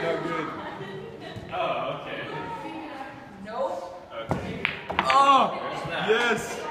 It's good. Oh, okay. Nope. Okay. Oh! Yes!